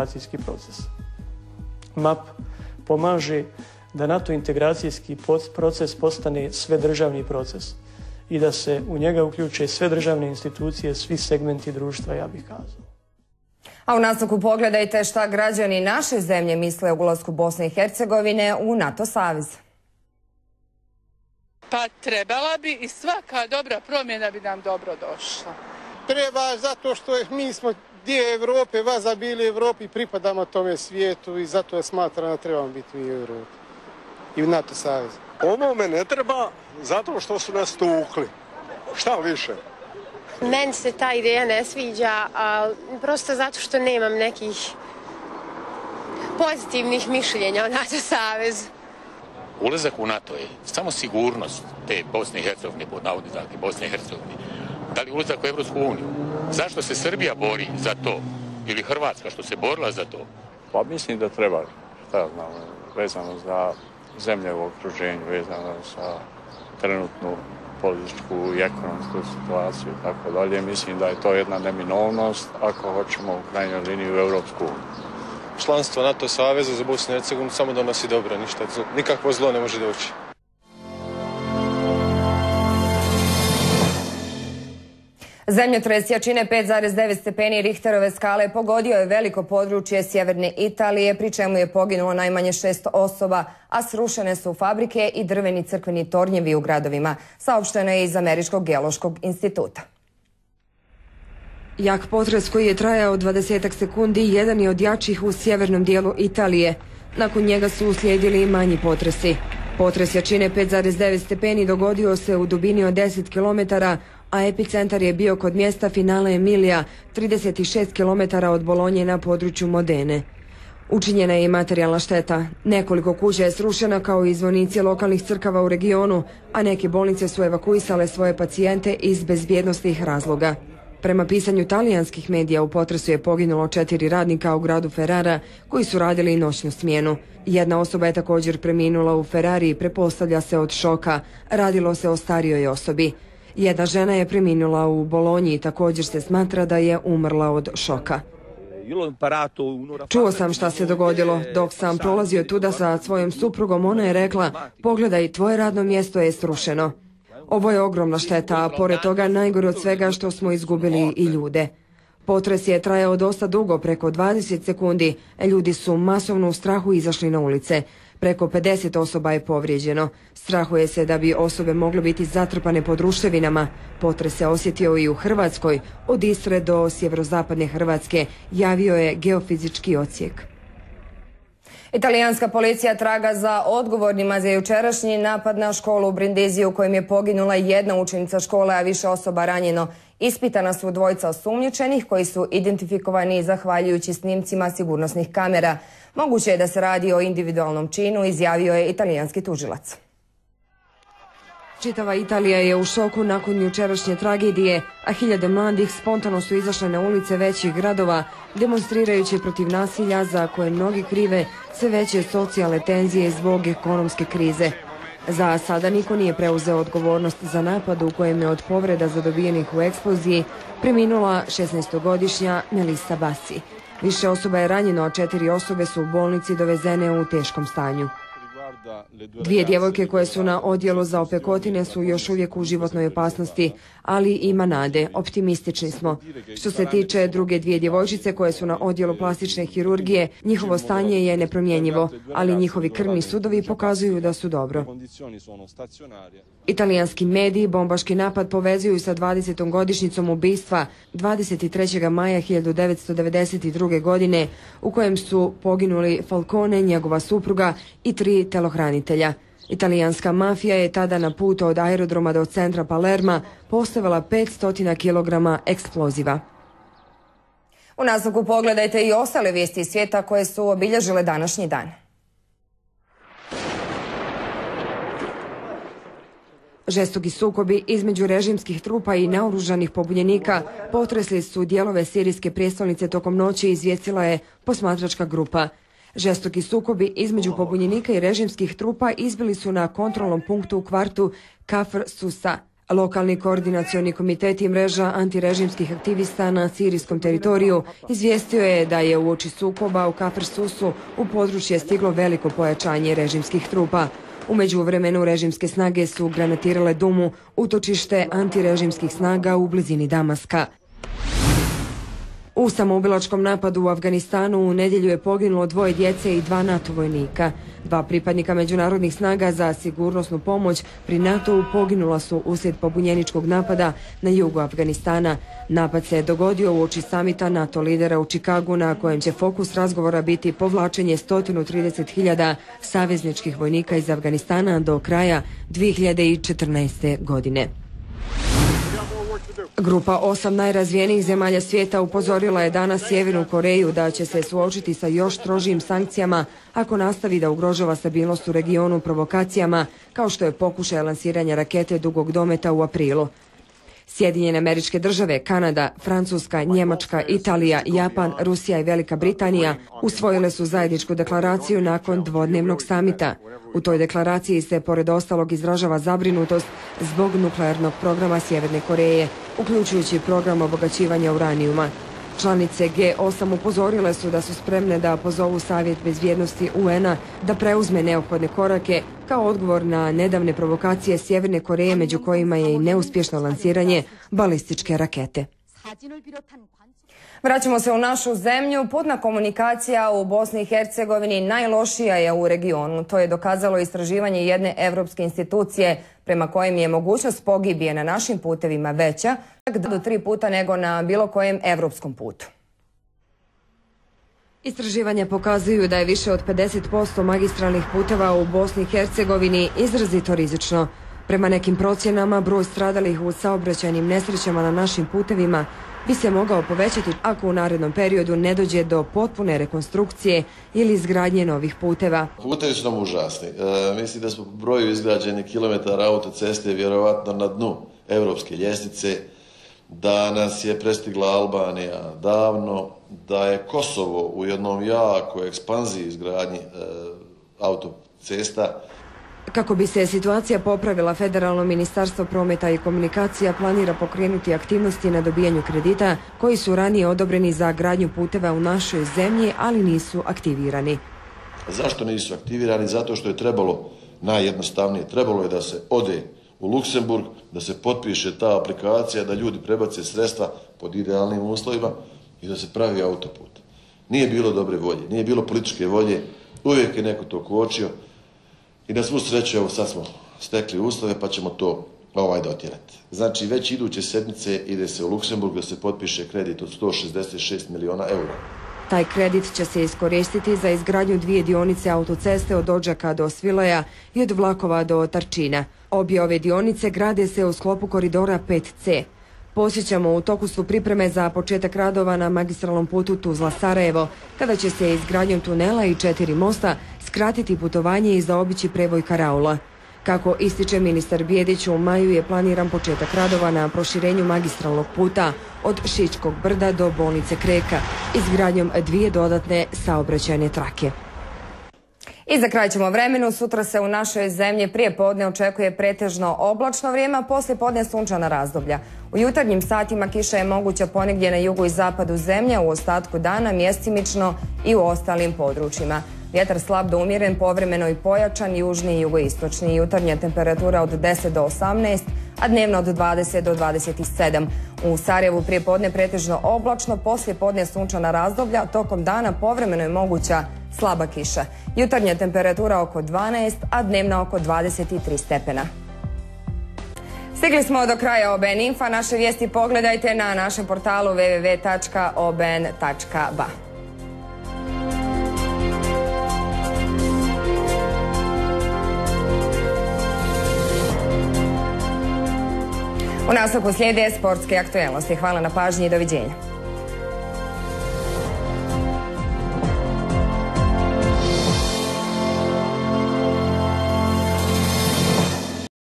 integracijski proces. MAP pomaže da NATO integracijski proces postane sve državni proces i da se u njega uključe sve državne institucije, svi segmenti društva, ja bih kazao. A u nastavku pogledajte šta građani naše zemlje misle o ulasku Bosne i Hercegovine u NATO savez. Pa trebala bi i svaka dobra promjena bi nam dobro došla. Treba zato što mi smo dio Europe, vas bili u Europi, pripadamo tome svijetu i zato ja smatram da trebamo biti mi u Europi i u NATO savez. Ovo me ne treba zato što su nas tukli. Šta više? Meni se ta ideja ne sviđa, ali prosto zato što nemam nekih pozitivnih mišljenja o NATO savezu. Ulazak u NATO je samo sigurnost te Bosne i Hercegovine, pod navodni Bosne i Hercegovine. Da li ulazak u Evropsku uniju? Zašto se Srbija bori za to? Ili Hrvatska što se borila za to? Pa mislim da treba, šta znam, vezano za zemlje u okruženju, vezano sa trenutnu političku i ekonomsku situaciju i tako dalje. Mislim da je to jedna neminovnost ako hoćemo u krajnjoj liniji u Europsku Članstvo NATO saveza za Bosnu i Hercegovinu samo donosi dobro, ništa, nikakvo zlo ne može doći. Zemljotres jačine 5,9 stepeni Richterove skale pogodio je veliko područje sjeverne Italije, pri čemu je poginulo najmanje šest osoba, a srušene su fabrike i drveni crkveni tornjevi u gradovima, saopšteno je iz Američkog geološkog instituta. Jak potres koji je trajao 20 sekundi jedan je od jačih u sjevernom dijelu Italije. Nakon njega su uslijedili manji potresi. Potres jačine 5,9 stepeni dogodio se u dubini od 10 km, a epicentar je bio kod mjesta finale Emilija, 36 km od Bolonje na području Modene. Učinjena je i materijalna šteta. Nekoliko kuća je srušena kao i zvonici lokalnih crkava u regionu, a neke bolnice su evakuisale svoje pacijente iz bezbjednostnih razloga. Prema pisanju talijanskih medija u potresu je poginulo četiri radnika u gradu Ferrara koji su radili noćnu smjenu. Jedna osoba je također preminula u Ferrari i prepostavlja se od šoka. Radilo se o starijoj osobi. Jedna žena je preminula u Bolonji i također se smatra da je umrla od šoka. Čuo sam šta se dogodilo. Dok sam prolazio tuda sa svojom suprugom, ona je rekla, pogledaj, tvoje radno mjesto je srušeno. Ovo je ogromna šteta, a pored toga najgore od svega što smo izgubili i ljude. Potres je trajao dosta dugo, preko 20 sekundi. Ljudi su masovno u strahu izašli na ulice. Preko 50 osoba je povrijeđeno. Strahuje se da bi osobe mogle biti zatrpane pod ruševinama. Potres se osjetio i u Hrvatskoj. Od Istre do sjeverozapadne Hrvatske javio je geofizički ocijek. Italijanska policija traga za odgovornima za jučerašnji napad na školu u Brindiziju u kojem je poginula jedna učenica škole, a više osoba ranjeno. Ispitana su dvojica osumnjičenih koji su identifikovani zahvaljujući snimcima sigurnosnih kamera. Moguće je da se radi o individualnom činu, izjavio je italijanski tužilac. Čitava Italija je u šoku nakon jučerašnje tragedije, a hiljade mladih spontano su izašle na ulice većih gradova, demonstrirajući protiv nasilja za koje mnogi krive sve veće socijalne tenzije zbog ekonomske krize. Za sada niko nije preuzeo odgovornost za napad u kojem je od povreda zadobijenih u eksploziji preminula 16-godišnja Melissa Bassi. Više osoba je ranjeno, a četiri osobe su u bolnici dovezene u teškom stanju. Dvije djevojke koje su na odjelu za opekotine su još uvijek u životnoj opasnosti, ali ima nade, optimistični smo. Što se tiče druge dvije djevojčice koje su na odjelu plastične hirurgije, njihovo stanje je nepromjenjivo, ali njihovi krvni sudovi pokazuju da su dobro. Italijanski mediji bombaški napad povezuju sa 20. godišnjicom ubistva 23. maja 1992. godine u kojem su poginuli Falcone, njegova supruga i tri telohranitelja. Italijanska mafija je tada na putu od aerodroma do centra Palerma postavila 500 kg eksploziva. U nastavku pogledajte i ostale vijesti iz svijeta koje su obilježile današnji dan. Žestoki sukobi između režimskih trupa i naoružanih pobunjenika potresli su dijelove sirijske prijestolnice tokom noći, izvijestila je posmatračka grupa. Žestoki sukobi između pobunjenika i režimskih trupa izbili su na kontrolnom punktu u kvartu Kafr Susa, Lokalni koordinacioni komitet i mreža antirežimskih aktivista na sirijskom teritoriju izvijestio je da je u oči sukoba u Kafersusu u područje stiglo veliko pojačanje režimskih trupa. U međuvremenu režimske snage su granatirale Dumu, utočište antirežimskih snaga u blizini Damaska. U samoubilačkom napadu u Afganistanu u nedjelju je poginulo dvoje djece i dva NATO vojnika. Dva pripadnika međunarodnih snaga za sigurnosnu pomoć pri NATO-u poginula su uslijed pobunjeničkog napada na jugu Afganistana. Napad se je dogodio u oči samita NATO lidera u Čikagu na kojem će fokus razgovora biti povlačenje 130.000 savezničkih vojnika iz Afganistana do kraja 2014. godine. Grupa osam najrazvijenijih zemalja svijeta upozorila je danas Sjevernu Koreju da će se suočiti sa još strožijim sankcijama ako nastavi da ugrožava stabilnost u regionu provokacijama kao što je pokušaj lansiranja rakete dugog dometa u aprilu. Sjedinjene američke države, Kanada, Francuska, Njemačka, Italija, Japan, Rusija i Velika Britanija usvojile su zajedničku deklaraciju nakon dvodnevnog samita. U toj deklaraciji se pored ostalog izražava zabrinutost zbog nuklearnog programa Sjeverne Koreje, uključujući program obogaćivanja uranijuma. Članice G8 upozorile su da su spremne da pozovu Savjet bezvjednosti UN-a da preuzme neophodne korake kao odgovor na nedavne provokacije Sjeverne Koreje među kojima je i neuspješno lansiranje balističke rakete. Vraćamo se u našu zemlju. Putna komunikacija u Bosni i Hercegovini najlošija je u regionu. To je dokazalo istraživanje jedne evropske institucije prema kojem je mogućnost pogibije na našim putevima veća, do tri puta nego na bilo kojem evropskom putu. Istraživanja pokazuju da je više od 50% magistralnih puteva u Bosni i Hercegovini izrazito rizično. Prema nekim procjenama, broj stradalih u saobraćajnim nesrećama na našim putevima bi se mogao povećati ako u narednom periodu ne dođe do potpune rekonstrukcije ili izgradnje novih puteva. Putevi su nam užasni. E, mislim da smo po broju izgrađenih kilometara autoceste vjerovatno na dnu europske ljestvice, da nas je prestigla Albanija davno, da je Kosovo u jednom jakoj ekspanziji izgradnji e, autocesta kako bi se situacija popravila, Federalno ministarstvo prometa i komunikacija planira pokrenuti aktivnosti na dobijanju kredita koji su ranije odobreni za gradnju puteva u našoj zemlji, ali nisu aktivirani. Zašto nisu aktivirani? Zato što je trebalo najjednostavnije. Trebalo je da se ode u Luksemburg, da se potpiše ta aplikacija, da ljudi prebace sredstva pod idealnim uslovima i da se pravi autoput. Nije bilo dobre volje, nije bilo političke volje, uvijek je neko to kočio, i na svu sreću, evo sad smo stekli uslove pa ćemo to ovaj dotjerati. Znači, već iduće sedmice ide se u Luksemburg da se potpiše kredit od 166 miliona eura. Taj kredit će se iskoristiti za izgradnju dvije dionice autoceste od Ođaka do Svilaja i od Vlakova do Tarčina. Obje ove dionice grade se u sklopu koridora 5C. Posjećamo, u toku su pripreme za početak radova na magistralnom putu Tuzla-Sarajevo, kada će se izgradnjom tunela i četiri mosta skratiti putovanje i zaobići prevoj Karaula. Kako ističe ministar Bijedić, u maju je planiran početak radova na proširenju magistralnog puta od Šičkog brda do bolnice Kreka, izgradnjom dvije dodatne saobraćajne trake. I za kraj ćemo vremenu. Sutra se u našoj zemlji prije podne očekuje pretežno oblačno vrijeme, a poslije podne sunčana razdoblja. U jutarnjim satima kiša je moguća ponegdje na jugu i zapadu zemlje, u ostatku dana mjestimično i u ostalim područjima. Vjetar slab do umjeren, povremeno i pojačan, južni i jugoistočni. Jutarnja temperatura od 10 do 18, a dnevno od 20 do 27. U Sarajevu prije podne pretežno oblačno, poslije podne sunčana razdoblja, tokom dana povremeno je moguća slaba kiša. Jutarnja temperatura oko 12, a dnevna oko 23 stepena. Stigli smo do kraja OBN Infa. Naše vijesti pogledajte na našem portalu www.obn.ba. U nastavku slijede sportske aktualnosti. Hvala na pažnji i doviđenja.